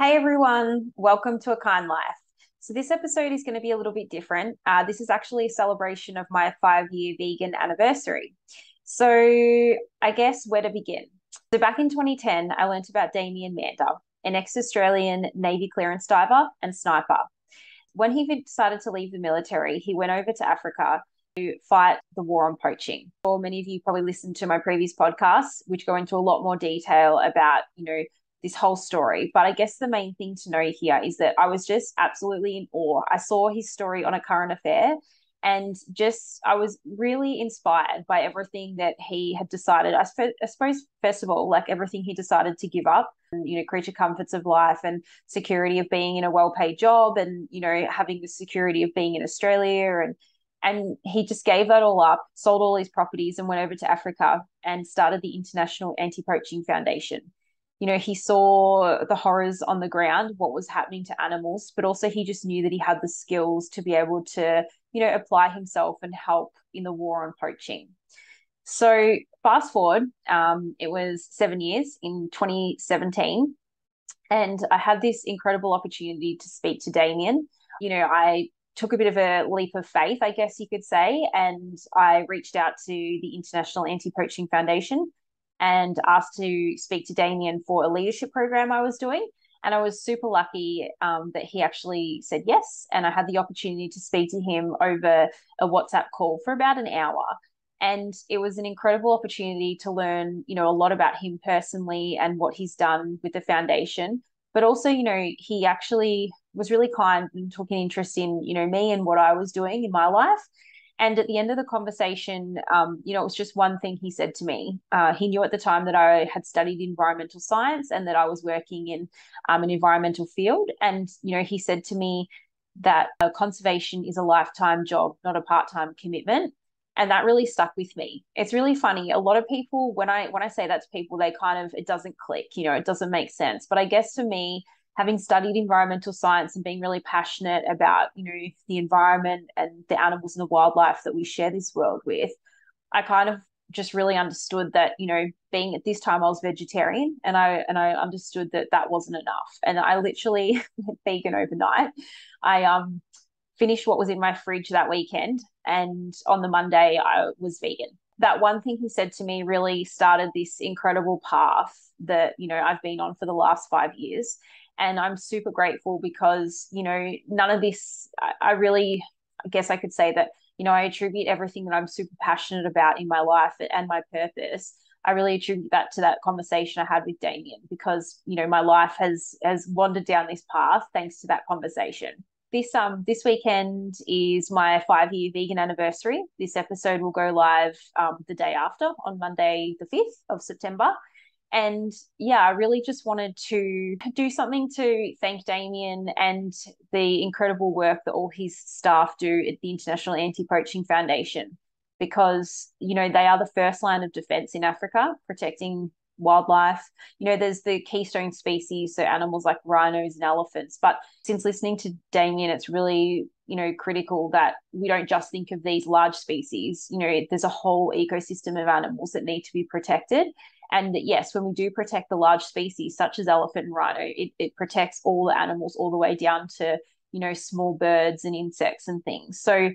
Hey everyone, welcome to A Kynd Life. So, this episode is going to be a little bit different. Uh, this is actually a celebration of my five year vegan anniversary. So, I guess where to begin? So, back in 2010, I learned about Damien Mander, an ex Australian Navy clearance diver and sniper. When he decided to leave the military, he went over to Africa to fight the war on poaching. Or many of you probably listened to my previous podcasts, which go into a lot more detail about, you know, this whole story. But I guess the main thing to know here is that I was just absolutely in awe. I saw his story on a current affair and just I was really inspired by everything that he had decided. I, sp- I suppose, first of all, like everything he decided to give up, you know, creature comforts of life and security of being in a well paid job and, you know, having the security of being in Australia and and he just gave that all up, sold all his properties, and went over to Africa and started the International Anti Poaching Foundation you know, he saw the horrors on the ground, what was happening to animals, but also he just knew that he had the skills to be able to, you know, apply himself and help in the war on poaching. So fast forward, um, it was seven years in 2017, and I had this incredible opportunity to speak to Damien. You know, I took a bit of a leap of faith, I guess you could say, and I reached out to the International Anti Poaching Foundation and asked to speak to Damien for a leadership program I was doing. And I was super lucky um, that he actually said yes. And I had the opportunity to speak to him over a WhatsApp call for about an hour. And it was an incredible opportunity to learn, you know, a lot about him personally and what he's done with the foundation. But also, you know, he actually was really kind and took an interest in, you know, me and what I was doing in my life. And at the end of the conversation, um, you know, it was just one thing he said to me. Uh, he knew at the time that I had studied environmental science and that I was working in um, an environmental field. And, you know, he said to me that uh, conservation is a lifetime job, not a part time commitment. And that really stuck with me. It's really funny. A lot of people, when I when I say that to people, they kind of it doesn't click. You know, it doesn't make sense. But I guess for me, having studied environmental science and being really passionate about you know the environment and the animals and the wildlife that we share this world with i kind of just really understood that you know being at this time i was vegetarian and i and i understood that that wasn't enough. And i literally vegan overnight. I um finished what was in my fridge that weekend and on the monday i was vegan. That one thing he said to me really started this incredible path that you know I've been on for the last 5 years and I'm super grateful because you know none of this I, I really I guess I could say that you know I attribute everything that I'm super passionate about in my life and my purpose I really attribute that to that conversation I had with Damien because you know my life has has wandered down this path thanks to that conversation. This um this weekend is my five year vegan anniversary. This episode will go live um, the day after on Monday the fifth of September, and yeah, I really just wanted to do something to thank Damien and the incredible work that all his staff do at the International Anti Poaching Foundation because, you know, they are the first line of defense in Africa, protecting wildlife. You know, there's the keystone species, so animals like rhinos and elephants. But since listening to Damien, it's really, you know, critical that we don't just think of these large species. You know, there's a whole ecosystem of animals that need to be protected. And yes, when we do protect the large species such as elephant and rhino, it, it protects all the animals all the way down to, you know, small birds and insects and things. So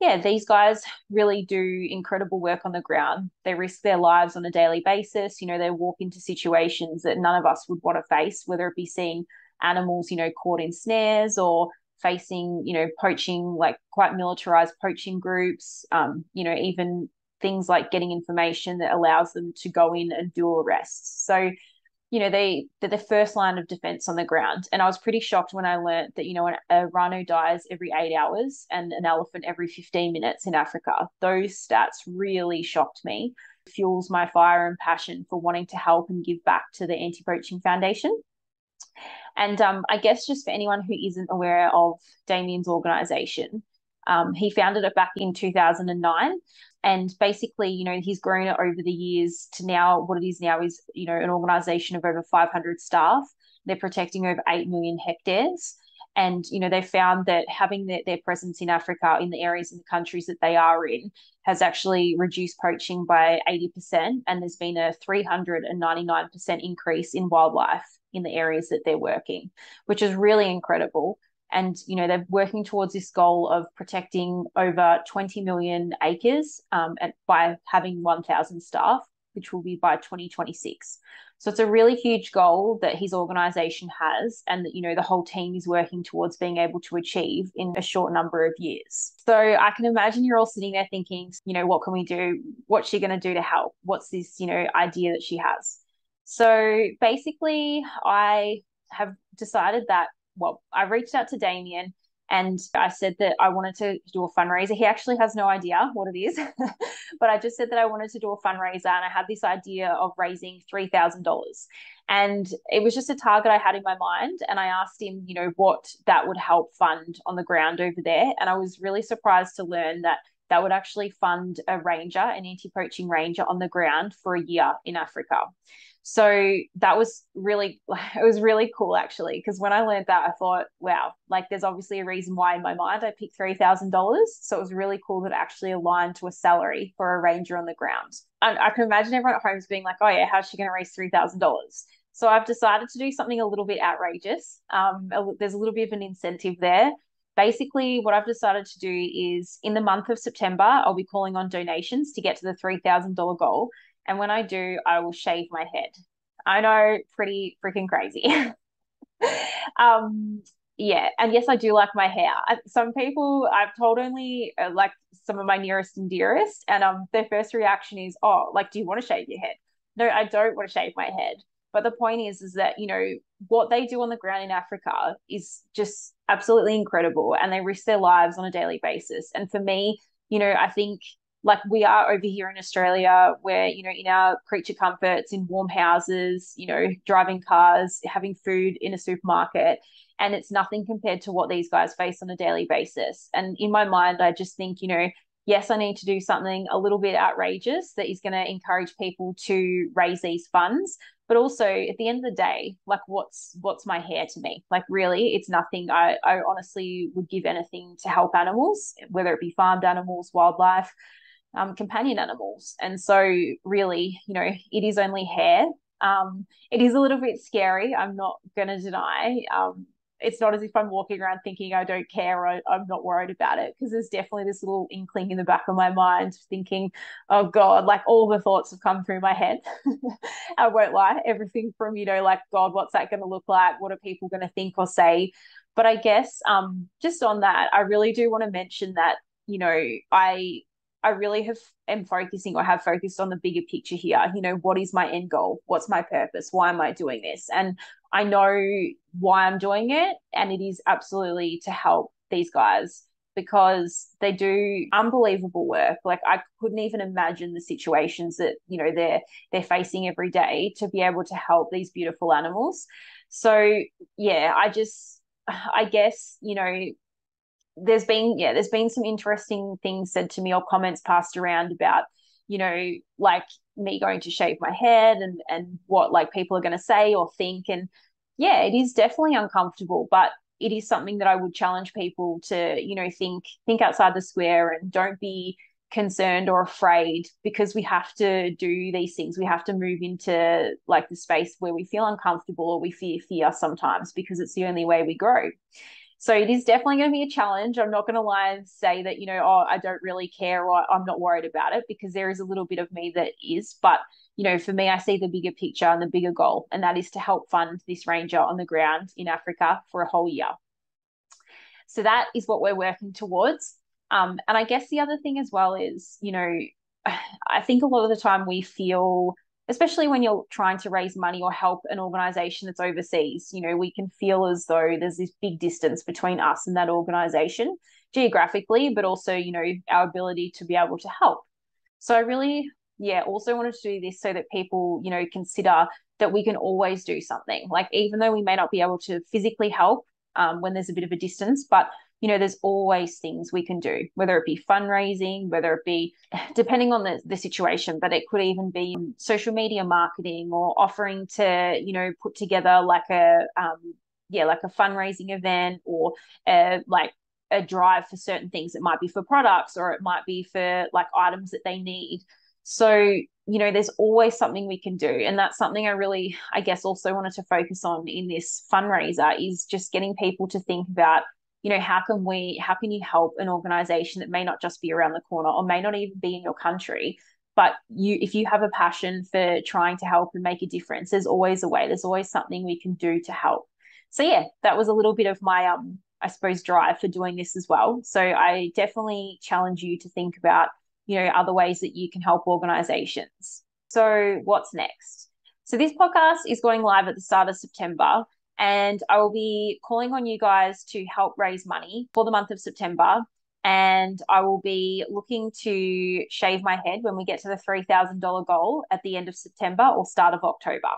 yeah, these guys really do incredible work on the ground. They risk their lives on a daily basis. You know, they walk into situations that none of us would want to face, whether it be seeing animals, you know, caught in snares or facing, you know, poaching, like quite militarized poaching groups, um, you know, even things like getting information that allows them to go in and do arrests. So, you know, they they're the first line of defense on the ground. And I was pretty shocked when I learned that, you know, a rhino dies every eight hours and an elephant every 15 minutes in Africa. Those stats really shocked me. fuels my fire and passion for wanting to help and give back to the Anti Poaching Foundation. And um, I guess just for anyone who isn't aware of Damien's organization, um, he founded it back in 2009 and basically you know he's grown it over the years to now what it is now is you know an organization of over 500 staff they're protecting over 8 million hectares And, you know, they found that having their, their presence in Africa, in the areas in the countries that they are in, has actually reduced poaching by 80%. And there's been a 399% increase in wildlife in the areas that they're working, which is really incredible. And, you know, they're working towards this goal of protecting over 20 million acres um, by having 1,000 staff, which will be by 2026. So it's a really huge goal that his organization has and that, you know, the whole team is working towards being able to achieve in a short number of years. So I can imagine you're all sitting there thinking, you know, what can we do? What's she going to do to help? What's this, you know, idea that she has? So basically, I have decided that, well, I reached out to Damien and I said that I wanted to do a fundraiser. He actually has no idea what it is, but I just said that I wanted to do a fundraiser and I had this idea of raising $3,000. And it was just a target I had in my mind. And I asked him, you know, what that would help fund on the ground over there. And I was really surprised to learn that that would actually fund a ranger, an anti poaching ranger on the ground for a year in Africa. So that was really, it was really cool actually. Because when I learned that, I thought, wow, like there's obviously a reason why in my mind I picked $3,000. So it was really cool that it actually aligned to a salary for a ranger on the ground. And I can imagine everyone at home is being like, oh yeah, how's she going to raise $3,000? So I've decided to do something a little bit outrageous. Um, there's a little bit of an incentive there. Basically, what I've decided to do is in the month of September, I'll be calling on donations to get to the $3,000 goal. And when I do, I will shave my head. I know, pretty freaking crazy. um, yeah, and yes, I do like my hair. Some people I've told only uh, like some of my nearest and dearest, and um, their first reaction is, "Oh, like, do you want to shave your head?" No, I don't want to shave my head. But the point is, is that you know what they do on the ground in Africa is just absolutely incredible, and they risk their lives on a daily basis. And for me, you know, I think like we are over here in Australia, where, you know, in our creature comforts, in warm houses, you know, driving cars, having food in a supermarket. And it's nothing compared to what these guys face on a daily basis. And in my mind, I just think, you know, yes, I need to do something a little bit outrageous that is going to encourage people to raise these funds. But also at the end of the day, like what's what's my hair to me? Like really, it's nothing. I, I honestly would give anything to help animals, whether it be farmed animals, wildlife um, companion animals. And so, really, you know, it is only hair. Um, it is a little bit scary. I'm not going to deny. Um, it's not as if I'm walking around thinking I don't care or I, am not worried about it because there's definitely this little inkling in the back of my mind thinking, oh God, like all the thoughts have come through my head. I won't lie. Everything from, you know, like, God, what's that going to look like? What are people going to think or say? But I guess um, just on that, I really do want to mention that, you know, I I really have am focusing or have focused on the bigger picture here. You know, what is my end goal? What's my purpose? Why am I doing this? And I know why I'm doing it, and it is absolutely to help these guys because they do unbelievable work. Like I couldn't even imagine the situations that you know they're they're facing every day to be able to help these beautiful animals. So yeah, I just I guess you know there's been yeah there's been some interesting things said to me or comments passed around about you know like me going to shave my head and and what like people are going to say or think. And yeah it is definitely uncomfortable but it is something that I would challenge people to you know think think outside the square and don't be concerned or afraid because we have to do these things. We have to move into like the space where we feel uncomfortable or we fear fear sometimes because it's the only way we grow so it is definitely going to be a challenge. I'm not going to lie and say that, you know, oh, I don't really care or I'm not worried about it because there is a little bit of me that is. But, you know, for me, I see the bigger picture and the bigger goal, and that is to help fund this ranger on the ground in Africa for a whole year. So that is what we're working towards. Um, and I guess the other thing as well is, you know, I think a lot of the time we feel especially when you're trying to raise money or help an organization that's overseas you know we can feel as though there's this big distance between us and that organization geographically but also you know our ability to be able to help. So i really yeah also wanted to do this so that people you know consider that we can always do something. Like even though we may not be able to physically help um, when there's a bit of a distance but you know, there's always things we can do, whether it be fundraising, whether it be depending on the, the situation, but it could even be social media marketing or offering to, you know, put together like a, um, yeah, like a fundraising event or uh, like a drive for certain things. It might be for products or it might be for like items that they need. So, you know, there's always something we can do. And that's something I really, I guess, also wanted to focus on in this fundraiser is just getting people to think about, you know, how can we, how can you help an organization that may not just be around the corner or may not even be in your country? But you, if you have a passion for trying to help and make a difference, there's always a way. There's always something we can do to help. So yeah, that was a little bit of my um I suppose, drive for doing this as well. So I definitely challenge you to think about, you know, other ways that you can help organizations. So what's next? So this podcast is going live at the start of September. And I will be calling on you guys to help raise money for the month of September and I will be looking to shave my head when we get to the $3,000 goal at the end of September or start of October.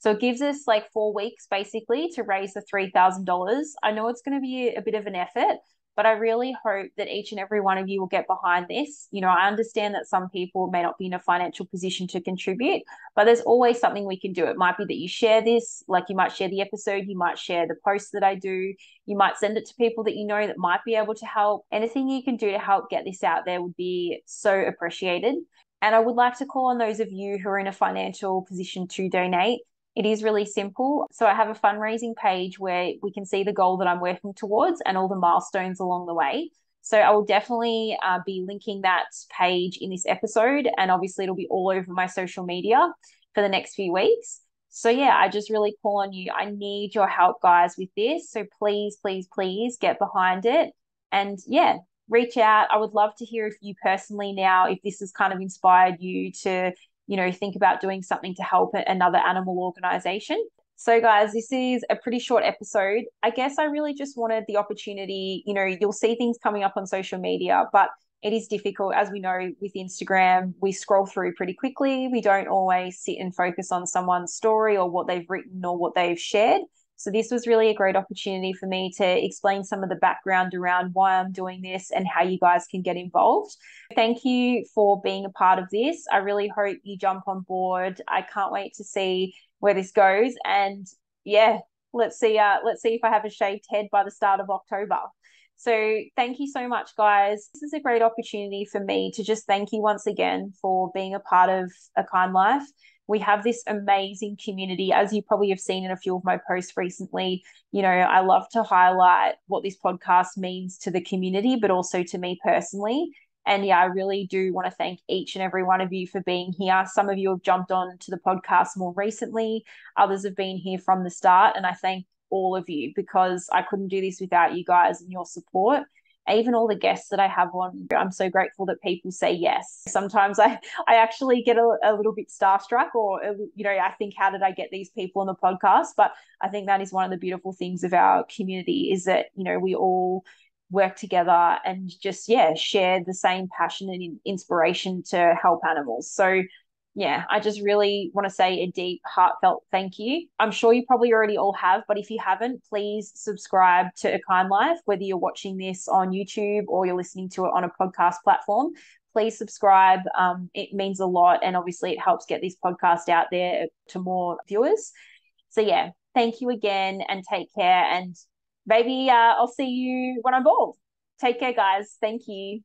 So it gives us like four weeks basically to raise the $3,000. I know it's going to be a bit of an effort, but I really hope that each and every one of you will get behind this. You know, I understand that some people may not be in a financial position to contribute, but there's always something we can do. It might be that you share this, like you might share the episode, you might share the post that I do, you might send it to people that you know that might be able to help. Anything you can do to help get this out there would be so appreciated. And I would like to call on those of you who are in a financial position to donate it is really simple. So I have a fundraising page where we can see the goal that I'm working towards and all the milestones along the way. So I will definitely uh, be linking that page in this episode. And obviously, it'll be all over my social media for the next few weeks. So, yeah, I just really call on you. I need your help, guys, with this. So, please, please, please get behind it. And yeah, reach out. I would love to hear if you personally now, if this has kind of inspired you to you know, think about doing something to help another animal organization. So, guys, this is a pretty short episode. I guess I really just wanted the opportunity. You know, you'll see things coming up on social media, but it is difficult. As we know with Instagram, we scroll through pretty quickly. We don't always sit and focus on someone's story or what they've written or what they've shared. So, this was really a great opportunity for me to explain some of the background around why I'm doing this and how you guys can get involved. Thank you for being a part of this. I really hope you jump on board. I can't wait to see where this goes. And yeah, let's see. Uh, let's see if I have a shaved head by the start of October. So thank you so much, guys. This is a great opportunity for me to just thank you once again for being a part of A Kynd Life we have this amazing community as you probably have seen in a few of my posts recently. You know i love to highlight what this podcast means to the community but also to me personally. And yeah i really do want to thank each and every one of you for being here. Some of you have jumped on to the podcast more recently. Others have been here from the start and i thank all of you because i couldn't do this without you guys and your support even all the guests that I have on, I'm so grateful that people say yes. Sometimes I, I actually get a, a little bit starstruck, or, uh, you know, I think, how did I get these people on the podcast? But I think that is one of the beautiful things of our community is that, you know, we all work together and just, yeah, share the same passion and inspiration to help animals. So, yeah, I just really want to say a deep, heartfelt thank you. I'm sure you probably already all have, but if you haven't, please subscribe to A Kynd Life, whether you're watching this on YouTube or you're listening to it on a podcast platform. Please subscribe. Um, it means a lot. And obviously, it helps get this podcast out there to more viewers. So, yeah, thank you again and take care. And maybe uh, I'll see you when I'm bald. Take care, guys. Thank you.